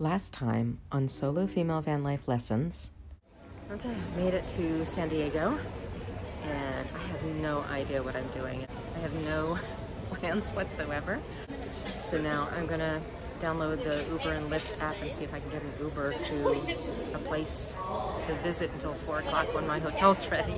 Last time on Solo Female Van Life Lessons. Okay, made it to San Diego and I have no idea what I'm doing. I have no plans whatsoever. So now I'm gonna download the Uber and Lyft app and see if I can get an Uber to a place to visit until four o'clock when my hotel's ready.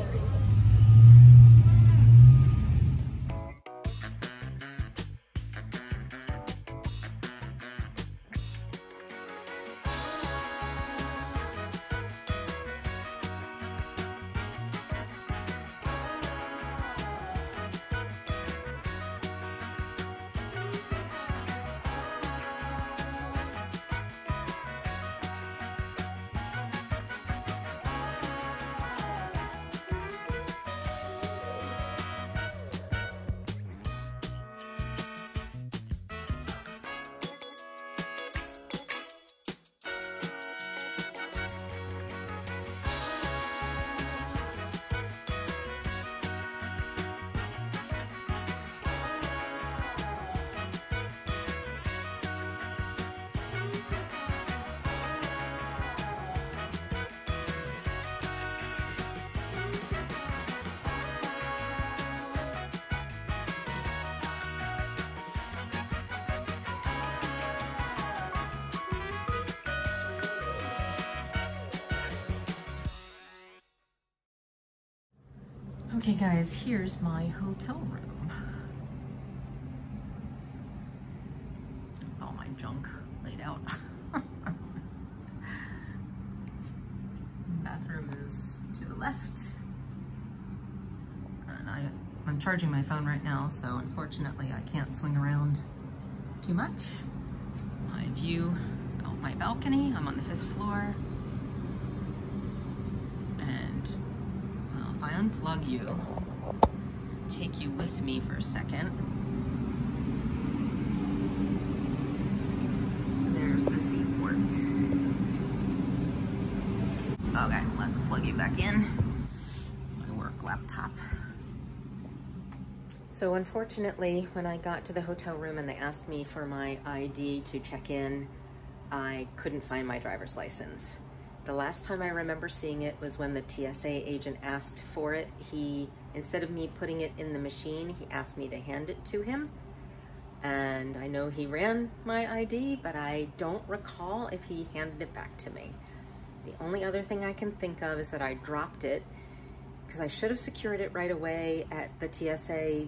Okay guys, here's my hotel room. All my junk laid out. Bathroom is to the left. And I, I'm charging my phone right now, so unfortunately I can't swing around too much. My view out my balcony, I'm on the fifth floor. If I unplug you, take you with me for a second. There's the seaport. Okay, let's plug you back in. My work laptop. So unfortunately, when I got to the hotel room and they asked me for my ID to check in, I couldn't find my driver's license. The last time I remember seeing it was when the TSA agent asked for it. He, instead of me putting it in the machine, he asked me to hand it to him. And I know he ran my ID, but I don't recall if he handed it back to me. The only other thing I can think of is that I dropped it because I should have secured it right away at the TSA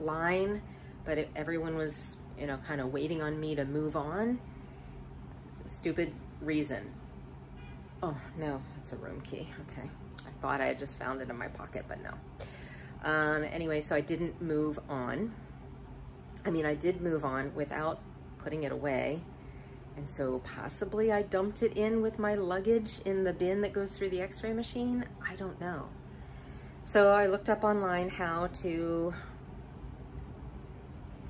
line, but it, everyone was, you know, kind of waiting on me to move on. Stupid reason. Oh, no, it's a room key. Okay. I thought I had just found it in my pocket, but no. Um, anyway, so I didn't move on. I mean, I did move on without putting it away. And so possibly I dumped it in with my luggage in the bin that goes through the x-ray machine. I don't know. So I looked up online how to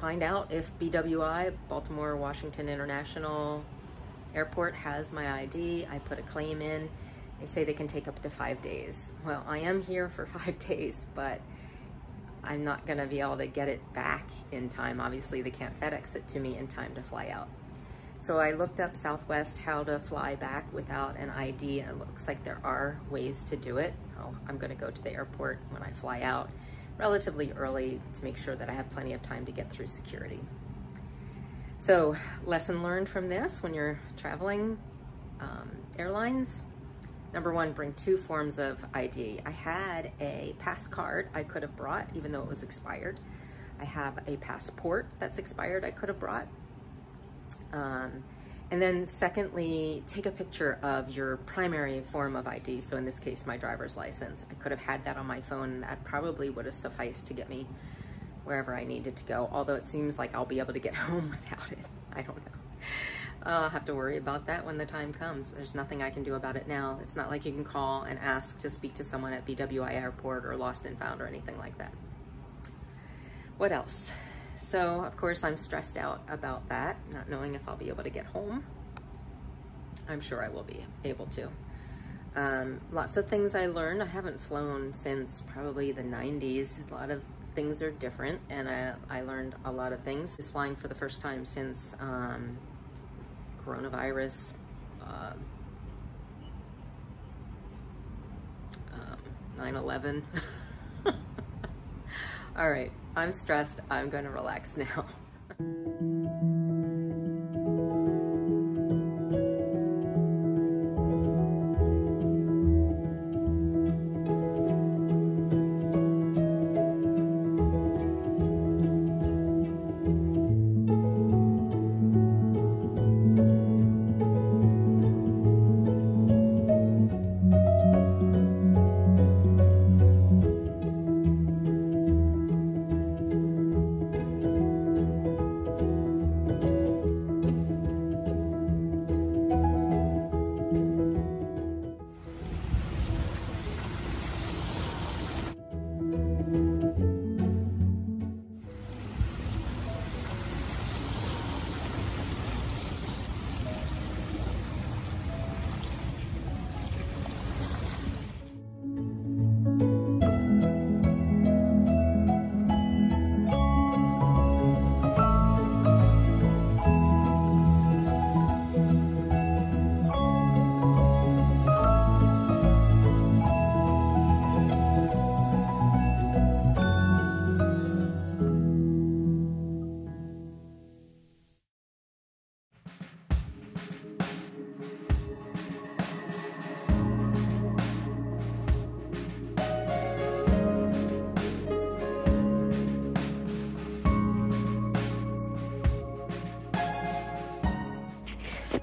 find out if BWI, Baltimore Washington International Airport has my ID. I put a claim in. They say they can take up to five days. Well, I am here for five days, but I'm not gonna be able to get it back in time. Obviously, they can't FedEx it to me in time to fly out. So I looked up Southwest how to fly back without an ID, and it looks like there are ways to do it. So I'm gonna go to the airport when I fly out relatively early to make sure that I have plenty of time to get through security. So lesson learned from this when you're traveling um, airlines, number one, bring two forms of ID. I had a pass card I could have brought even though it was expired. I have a passport that's expired I could have brought. Um, and then secondly, take a picture of your primary form of ID. So in this case, my driver's license. I could have had that on my phone. That probably would have sufficed to get me wherever I needed to go, although it seems like I'll be able to get home without it. I don't know. I'll have to worry about that when the time comes. There's nothing I can do about it now. It's not like you can call and ask to speak to someone at BWI Airport or Lost and Found or anything like that. What else? So, of course, I'm stressed out about that, not knowing if I'll be able to get home. I'm sure I will be able to. Um, lots of things I learned. I haven't flown since probably the 90s. A lot of things are different and I, I learned a lot of things. Just flying for the first time since um, coronavirus, uh, um, 9-11. All right, I'm stressed. I'm going to relax now.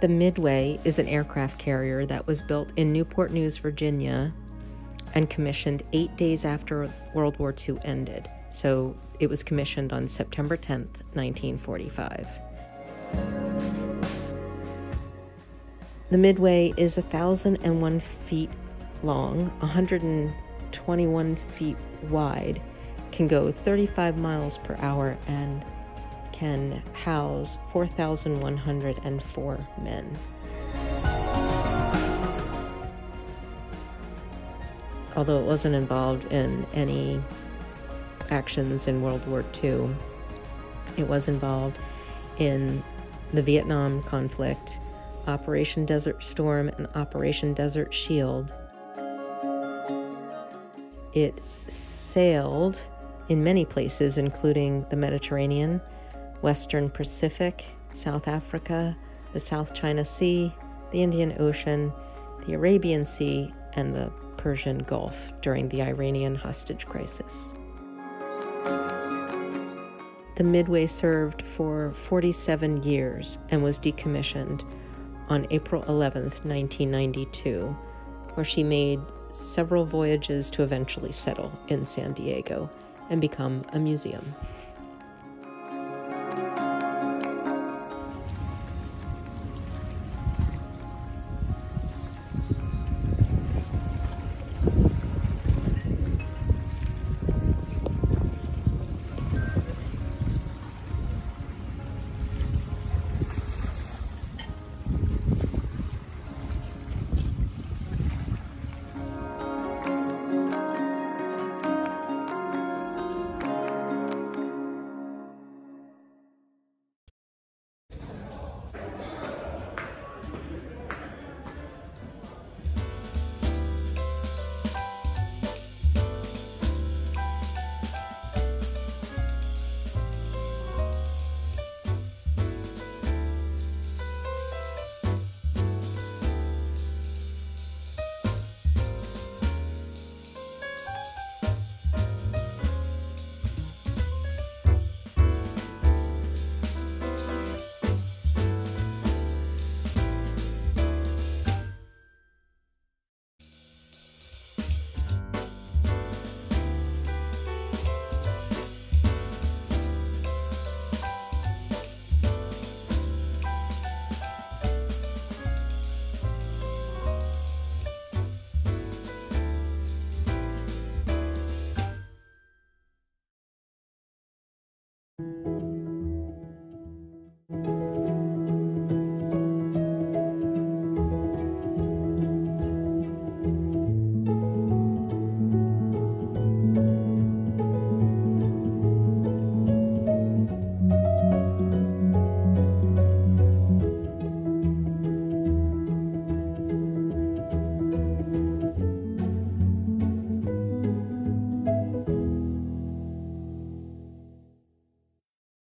The Midway is an aircraft carrier that was built in Newport News, Virginia, and commissioned eight days after World War II ended. So it was commissioned on September 10th, 1945. The Midway is 1,001 feet long, 121 feet wide, can go 35 miles per hour, and can house 4,104 men. Although it wasn't involved in any actions in World War II, it was involved in the Vietnam conflict, Operation Desert Storm, and Operation Desert Shield. It sailed in many places, including the Mediterranean, Western Pacific, South Africa, the South China Sea, the Indian Ocean, the Arabian Sea, and the Persian Gulf during the Iranian hostage crisis. The Midway served for 47 years and was decommissioned on April 11, 1992, where she made several voyages to eventually settle in San Diego and become a museum.